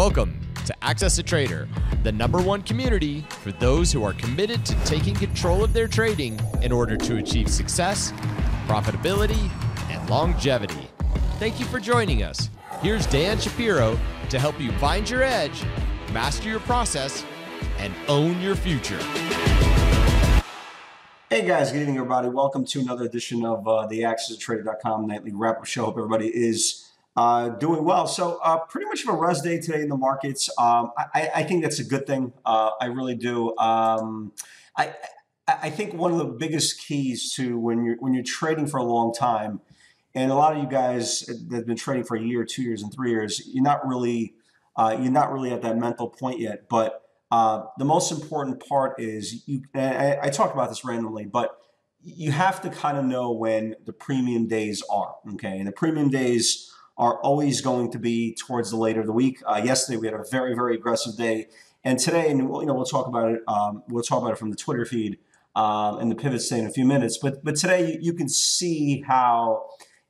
Welcome to Access a Trader, the number one community for those who are committed to taking control of their trading in order to achieve success, profitability, and longevity. Thank you for joining us. Here's Dan Shapiro to help you find your edge, master your process, and own your future. Hey guys, good evening, everybody. Welcome to another edition of uh, the AccessATrader.com nightly wrap up show. Hope everybody is uh, doing well. So, uh, pretty much of a rest day today in the markets. Um, I, I, think that's a good thing. Uh, I really do. Um, I, I think one of the biggest keys to when you're when you're trading for a long time, and a lot of you guys that have been trading for a year, two years, and three years, you're not really uh, you're not really at that mental point yet. But uh, the most important part is you. I, I talked about this randomly, but you have to kind of know when the premium days are. Okay, and the premium days are always going to be towards the later of the week. Uh, yesterday we had a very very aggressive day, and today, and we'll, you know, we'll talk about it. Um, we'll talk about it from the Twitter feed um, and the pivot stay in a few minutes. But but today you, you can see how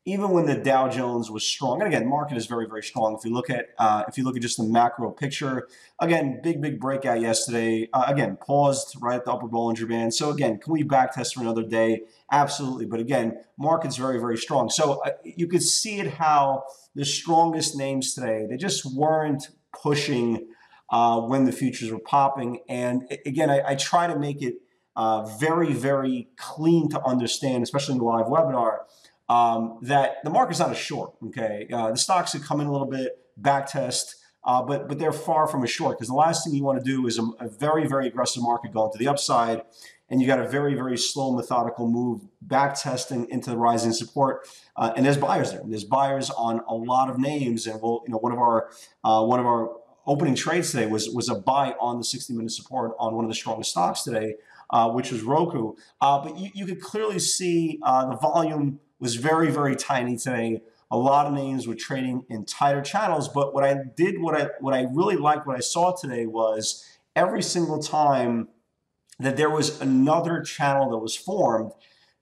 even when the Dow Jones was strong, and again, market is very, very strong. If you look at uh, if you look at just the macro picture, again, big, big breakout yesterday. Uh, again, paused right at the upper Bollinger Band. So again, can we back test for another day? Absolutely. But again, market's very, very strong. So uh, you could see it how the strongest names today they just weren't pushing uh, when the futures were popping. And again, I, I try to make it uh, very, very clean to understand, especially in the live webinar um, that the market's not a short. Okay, uh, the stocks have come in a little bit, back test, uh, but but they're far from a short because the last thing you want to do is a, a, very very aggressive market going to the upside, and you got a very very slow methodical move back testing into the rising support. Uh, and there's buyers there. There's buyers on a lot of names, and we'll you know one of our uh, one of our opening trades today was was a buy on the 60 minute support on one of the strongest stocks today, uh, which was Roku. Uh, but you, you could clearly see the volume was very, very tiny today. A lot of names were trading in tighter channels, but what I did, what I what I really liked, what I saw today was every single time that there was another channel that was formed,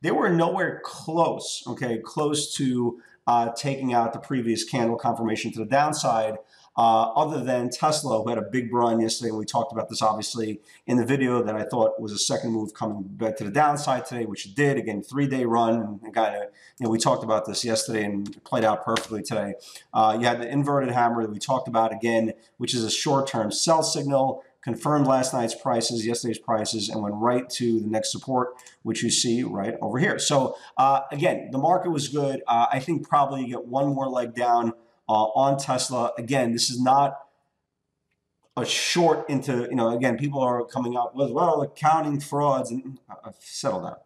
they were nowhere close, okay, close to uh, taking out the previous candle confirmation to the downside uh, other than Tesla, who had a big run yesterday, and we talked about this obviously in the video that I thought was a second move coming back to the downside today, which it did. Again, three day run, and kind you know, we talked about this yesterday and it played out perfectly today. Uh, you had the inverted hammer that we talked about again, which is a short term sell signal confirmed last night's prices, yesterday's prices, and went right to the next support, which you see right over here. So uh, again, the market was good. Uh, I think probably you get one more leg down on Tesla. Again, this is not a short into, you know, again, people are coming up with, well, accounting frauds, and I've settled down.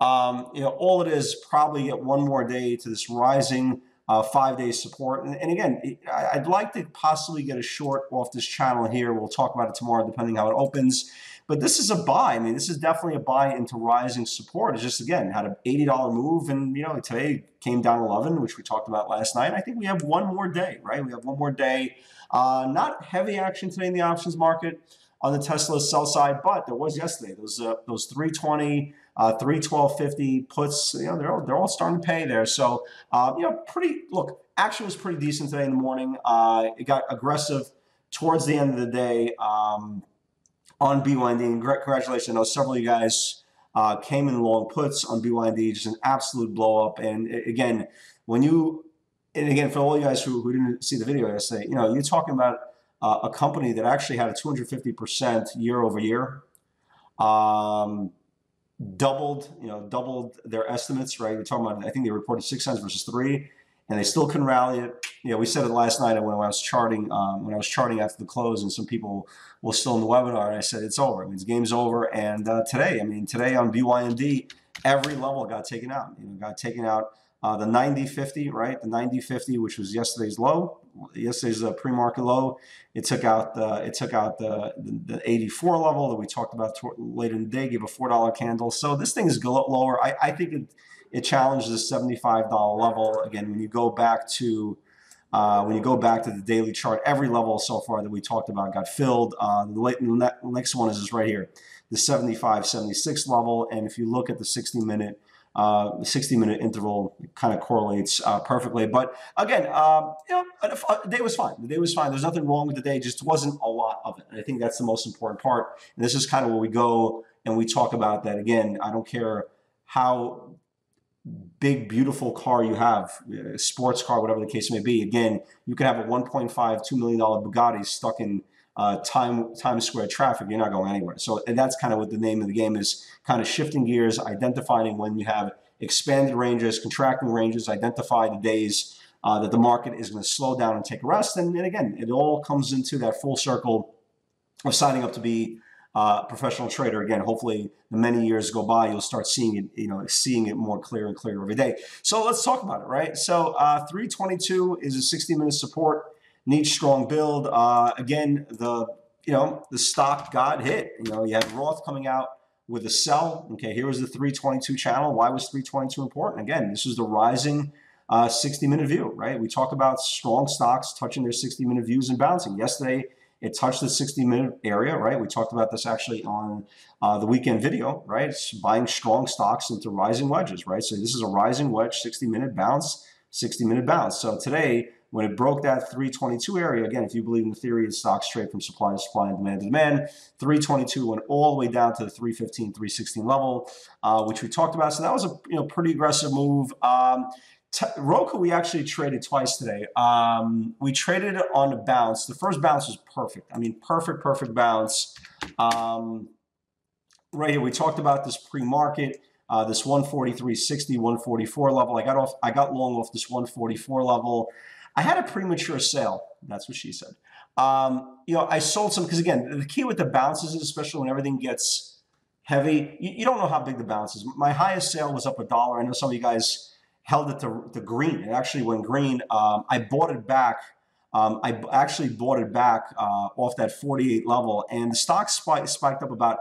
Um, you know, all it is probably get one more day to this rising uh, five day support. And, and again, I'd like to possibly get a short off this channel here. We'll talk about it tomorrow, depending how it opens. But this is a buy. I mean, this is definitely a buy into rising support. It's just again had an eighty dollar move, and you know today came down eleven, which we talked about last night. I think we have one more day, right? We have one more day. Uh, not heavy action today in the options market on the Tesla sell side, but there was yesterday. Those uh, those 320, uh, 312.50 puts, you know, they're all, they're all starting to pay there. So, uh, you know, pretty look. Action was pretty decent today in the morning. Uh, it got aggressive towards the end of the day. Um, on BYND. Congratulations. I know several of you guys uh, came in long puts on BYND, just an absolute blow up. And again, when you, and again, for all you guys who, who didn't see the video yesterday, you know, you're talking about uh, a company that actually had a 250% year over year. Um, doubled, you know, doubled their estimates, right? You're talking about, I think they reported six cents versus three and they still couldn't rally it. You know, we said it last night when I was charting, um, when I was charting after the close, and some people were still in the webinar, and I said it's over. I mean, the game's over. And uh, today, I mean, today on BYND, every level got taken out. You know, got taken out. Uh, the 90.50, right? The 90.50, which was yesterday's low, yesterday's uh, pre-market low. It took out the it took out the, the, the 84 level that we talked about later in the day. Gave a four dollar candle. So this thing is lower. I, I think it it challenges the $75 level. Again, when you go back to uh, when you go back to the daily chart, every level so far that we talked about got filled. Uh, the next one is this right here, the 75, 76 level. And if you look at the 60 minute uh, the 60 minute interval kind of correlates uh, perfectly. But again, um, you know, the day was fine. The day was fine. There's nothing wrong with the day. Just wasn't a lot of it. And I think that's the most important part. And this is kind of where we go and we talk about that again. I don't care how big, beautiful car you have, uh, sports car, whatever the case may be. Again, you could have a 1.5, $2 million Bugatti stuck in uh, time Times Square traffic, you're not going anywhere. So that's kind of what the name of the game is: kind of shifting gears, identifying when you have expanded ranges, contracting ranges, identify the days uh, that the market is going to slow down and take a rest. And, and, again, it all comes into that full circle of signing up to be uh, a professional trader. Again, hopefully, the many years go by, you'll start seeing it, you know, seeing it more clear and clear every day. So let's talk about it, right? So uh, 322 is a 60 minute support neat, strong build. Uh, again, the you know the stock got hit. You know, you had Roth coming out with a sell. Okay, here was the 322 channel. Why was 322 important? Again, this is the rising uh, 60 minute view, right? We talk about strong stocks touching their 60 minute views and bouncing. Yesterday, it touched the 60 minute area, right? We talked about this actually on uh, the weekend video, right? It's buying strong stocks into rising wedges, right? So this is a rising wedge, 60 minute bounce, 60 minute bounce. So today, when it broke that 322 area, again, if you believe in the theory of stocks trade from supply to supply and demand to demand, 322 went all the way down to the 315, 316 level, uh, which we talked about. So that was a you know pretty aggressive move. Um, Roku, we actually traded twice today. Um, we traded on a bounce. The first bounce was perfect. I mean, perfect, perfect bounce. Um, right here, we talked about this pre-market, uh, this 143.60, 144 level. I got off. I got long off this 144 level. I had a premature sale. That's what she said. Um, you know, I sold some because again, the key with the bounces is especially when everything gets heavy, you, you, don't know how big the bounce is. My highest sale was up a dollar. I know some of you guys held it to, green. It actually went green. Um, I bought it back. Um, I actually bought it back uh, off that 48 level, and the stock spiked, spiked up about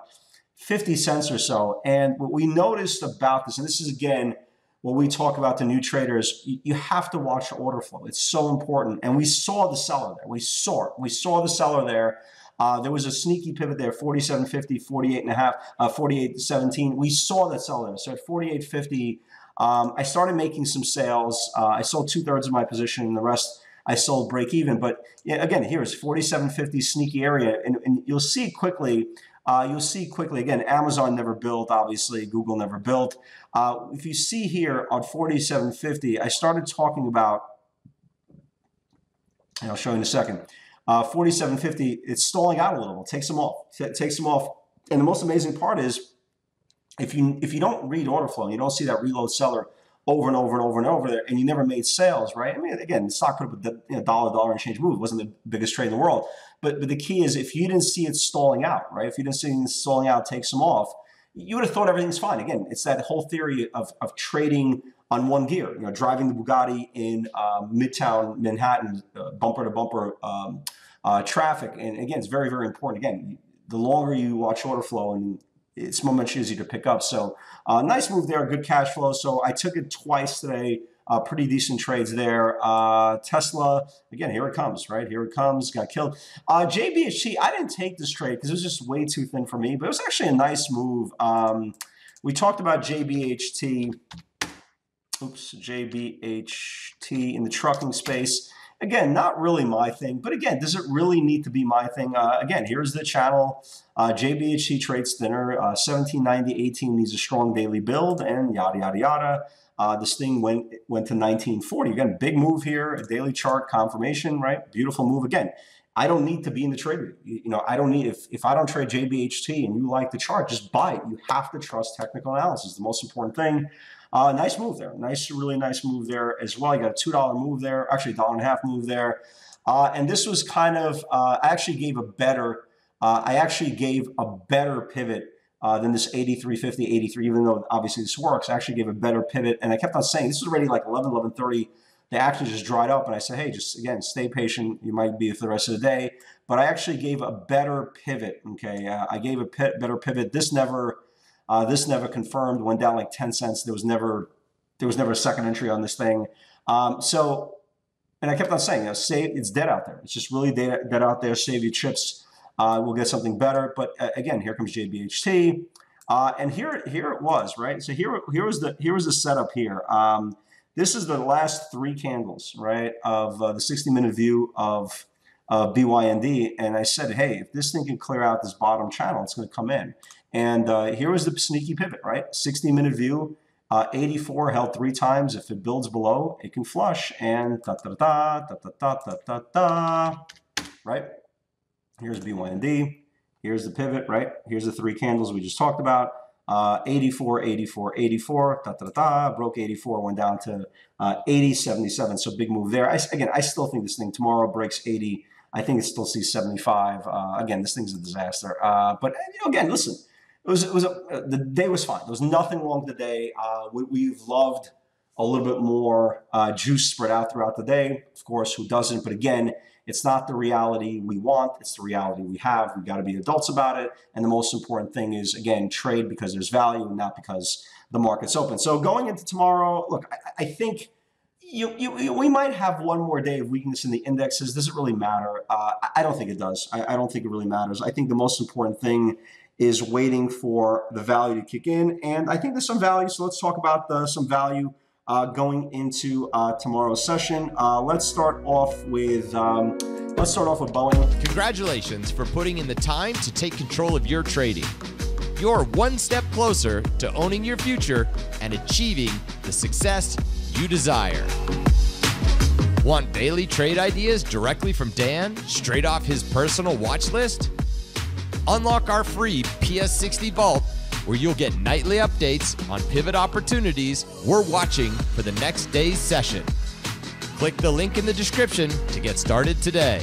50 cents or so. And what we noticed about this, and this is again when we talk about the new traders, you have to watch the order flow. It's so important. And we saw the seller there. We saw it. We saw the seller there. Uh, there was a sneaky pivot there, 47.50, 48 and a half, uh, 48.17. We saw that seller there. So at 48.50, um, I started making some sales. Uh, I sold two thirds of my position, and the rest I sold break even. But again, here's 47.50 sneaky area, and, and you'll see quickly uh, you'll see quickly, again, Amazon never built, obviously, Google never built. Uh, if you see here on 4750, I started talking about, and I'll show you in a second, uh, 4750, it's stalling out a little, it takes them off, it takes them off. And the most amazing part is, if you if you don't read order flow, you don't see that reload seller over and over and over and over there, and you never made sales, right? I mean, again, the stock put up a you know, dollar, dollar and change move. It wasn't the biggest trade in the world. But, but the key is if you didn't see it stalling out, right? If you didn't see it stalling out take some off, you would have thought everything's fine. Again, it's that whole theory of, of trading on one gear, you know, driving the Bugatti in um, Midtown Manhattan, uh, bumper to bumper um, uh, traffic. And again, it's very, very important. Again, the longer you watch order flow and it's much easier to pick up. So uh, nice move there, good cash flow. So I took it twice today. Uh, pretty decent trades there. Uh, Tesla, again, here it comes, right? Here it comes, got killed. Uh, JBHT, I didn't take this trade because it was just way too thin for me, but it was actually a nice move. Um, we talked about JBHT, oops, JBHT in the trucking space. Again, not really my thing, but again, does it really need to be my thing? Uh, again, here's the channel. Uh, JBHT trades thinner, uh, 1790, 18 needs a strong daily build, and yada, yada, yada. Uh, this thing went went to 1940. Again, big move here, a daily chart confirmation, right? Beautiful move. Again, I don't need to be in the trade. You know, I don't need if if I don't trade JBHT and you like the chart, just buy it. You have to trust technical analysis. The most important thing. Uh, nice move there. Nice, really nice move there as well. You got a two dollar move there. Actually, dollar and a half move there. Uh, and this was kind of. Uh, I actually gave a better. Uh, I actually gave a better pivot uh, than this 83.50, 83, even though obviously this works. I actually gave a better pivot. And I kept on saying, this is already like 11, 11.30. They actually just dried up. And I said, hey, just again, stay patient. You might be for the rest of the day. But I actually gave a better pivot. Okay. Uh, I gave a better pivot. This never, uh, this never confirmed. Went down like 10 cents. There was never, there was never a second entry on this thing. Um, so, and I kept on saying, you know, save, it's dead out there. It's just really dead, dead out there. Save your chips uh, we'll get something better. But uh, again, here comes JBHT. Uh, and here, here it was, right? So here, here was the here was the setup here. Um, this is the last three candles, right, of uh, the 60-minute view of BYND. And I said, hey, if this thing can clear out this bottom channel, it's going to come in. And uh, here was the sneaky pivot, right? 60-minute view, uh, 84 held three times. If it builds below, it can flush. And da da da da da da da da da, right? Here's BYND. Here's the pivot, right? Here's the three candles we just talked about. Uh, 84, 84, 84, da, da, da, broke 84, went down to uh, 80, 77. So big move there. I, again, I still think this thing tomorrow breaks 80. I think it still sees 75. Uh, again, this thing's a disaster. Uh, but you know, again, listen, it was it was a, the day was fine. There was nothing wrong with the day. Uh, we, have loved a little bit more uh, juice spread out throughout the day. Of course, who doesn't? But again, it's not the reality we want. It's the reality we have. We've got to be adults about it. And the most important thing is, again, trade because there's value and not because the market's open. So going into tomorrow, look, I, I think you, you, we might have one more day of weakness in the indexes. Does it really matter? Uh, I don't think it does. I, I don't think it really matters. I think the most important thing is waiting for the value to kick in. And I think there's some value. So let's talk about the, some value uh, going into uh, tomorrow's session. Uh, let's start off with um, let's start off with Boeing. Congratulations for putting in the time to take control of your trading. You're one step closer to owning your future and achieving the success you desire. Want daily trade ideas directly from Dan, straight off his personal watch list? Unlock our free PS60 Vault where you'll get nightly updates on pivot opportunities we're watching for the next day's session. Click the link in the description to get started today.